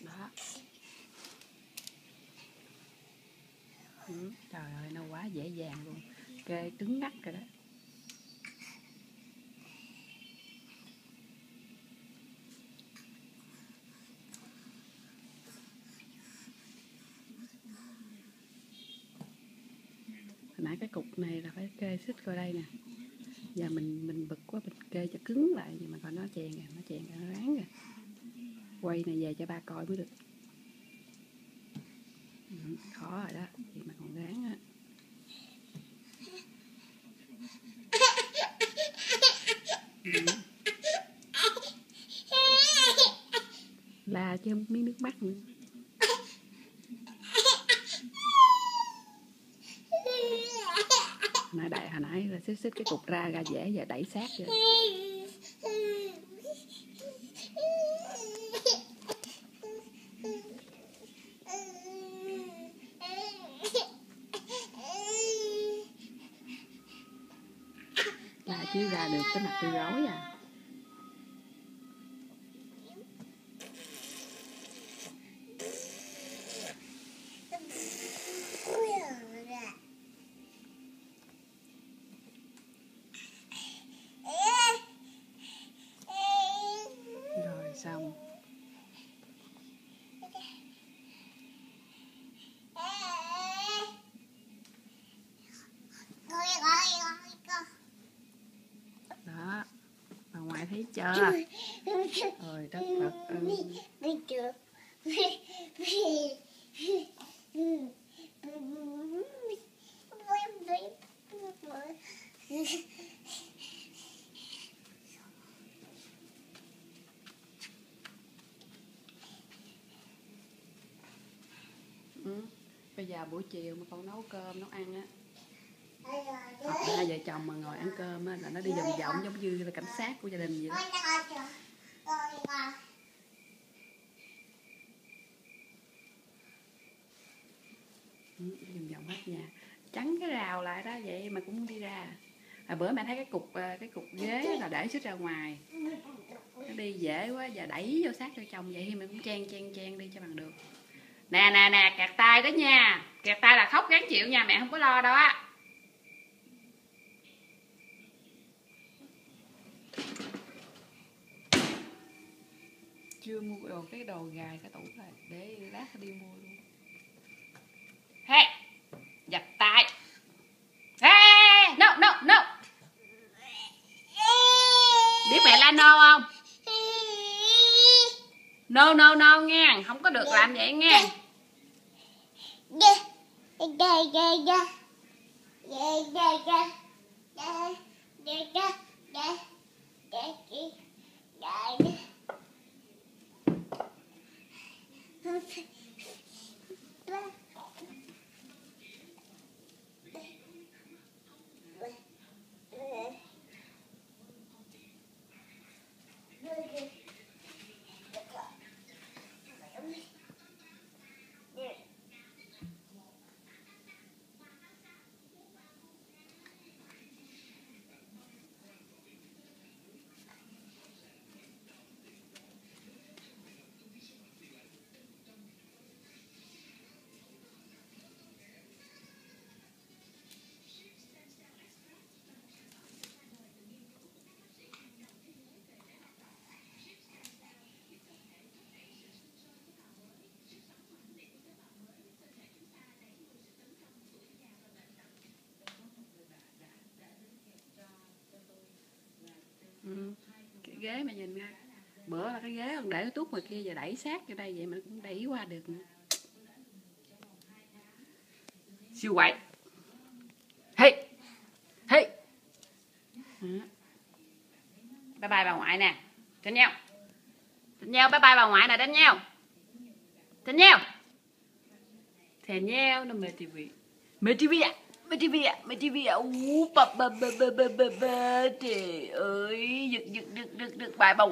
đó ừ, trời ơi nó quá dễ dàng luôn. Kê cứng ngắc rồi đó. Nãy cái cục này là phải kê xích coi đây nè. Giờ mình mình bực quá mình kê cho cứng lại nhưng mà còn nó chèn kìa nó chèn kìa nó ráng kìa quay này về cho ba coi mới được. Ừ, khó rồi đó vậy mà còn ráng á. Ừ. la chứ không miếng nước mắt nữa. Nãy đại hồi nãy là xích xích cái cục ra ra dễ và đẩy sát rồi chiếu chứ ra được cái mặt tôi rối à. Rồi xong đó bà ngoại thấy chưa? Ôi đất phật ơi. Ừ. bây giờ buổi chiều mà con nấu cơm nấu ăn á hoặc là hai vợ chồng mà ngồi ăn cơm á là nó đi vòng vòng giống như là cảnh sát của gia đình vậy đó. Ừ, vòng vòng hết nhà. Trắng cái rào lại đó vậy mà cũng đi ra. À, bữa mẹ thấy cái cục à, cái cục ghế là để xích ra ngoài. Nó đi dễ quá giờ đẩy vô sát cho chồng vậy thì mình cũng chen chen chen đi cho bằng được. Nè nè nè kẹt tay đó nha. Kẹt tay là khóc gắng chịu nha mẹ không có lo đâu á. Chưa mua đồ cái đồ gài cái tủ này để lát đi mua luôn hey giặt tay hey no no no biết mẹ la no không no no no nghe không có được làm vậy nghe ừ. cái ghế mà nhìn nha bữa là cái ghế còn để tút ngoài kia, giờ đẩy sát vô đây, vậy mà cũng đẩy qua được nữa. siêu quậy. Hey. Hey. Bye bye bà ngoại nè. Trên nhau. Trên nhau, bye bye bà ngoại nè đến nhau. Trên nhau. Trên nhau, nó mê tivi mê tivi à tivi à? Mê tivi à ú ba bập bập bập bập bập trời ơi, giật giật giật giật giật. Bài bà